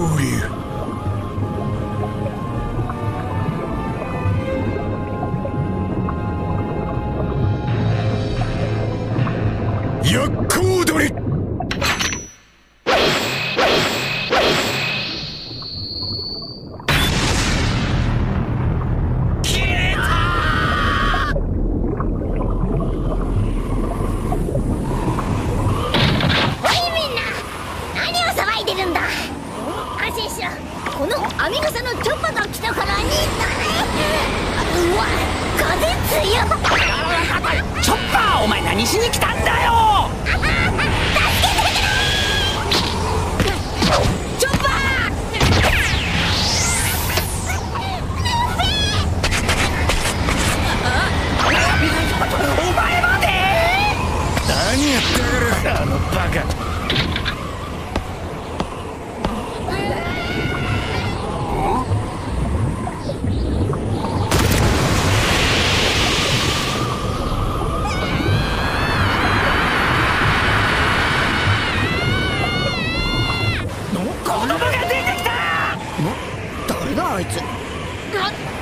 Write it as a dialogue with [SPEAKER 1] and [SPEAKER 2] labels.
[SPEAKER 1] fool you. You're cool, 安心しろこのアミグサのチョッパが来たからにだねうわ風強っ
[SPEAKER 2] チョッパーお前何しに来たんだよ
[SPEAKER 1] 誰だあいつ。